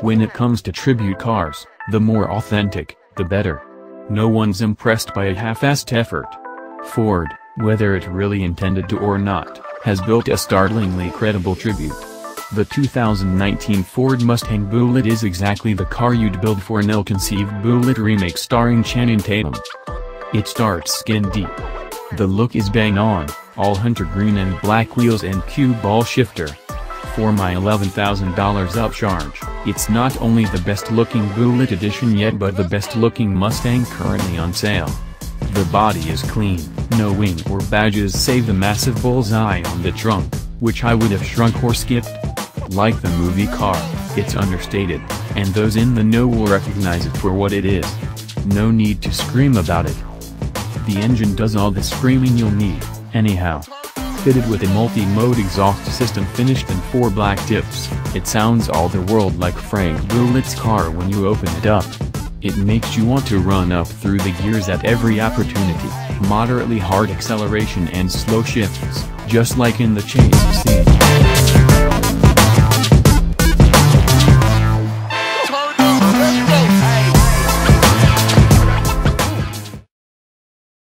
When it comes to tribute cars, the more authentic, the better. No one's impressed by a half-assed effort. Ford, whether it really intended to or not, has built a startlingly credible tribute. The 2019 Ford Mustang Bullitt is exactly the car you'd build for an ill-conceived Bullitt remake starring Channing Tatum. It starts skin deep. The look is bang on, all hunter green and black wheels and cue ball shifter. For my $11,000 upcharge, it's not only the best looking Bullitt edition yet but the best looking Mustang currently on sale. The body is clean, no wing or badges save the massive bullseye on the trunk, which I would have shrunk or skipped. Like the movie car, it's understated, and those in the know will recognize it for what it is. No need to scream about it. The engine does all the screaming you'll need, anyhow. Fitted with a multi-mode exhaust system finished in four black tips, it sounds all the world like Frank Bullitt's car when you open it up. It makes you want to run up through the gears at every opportunity, moderately hard acceleration and slow shifts, just like in the chase scene.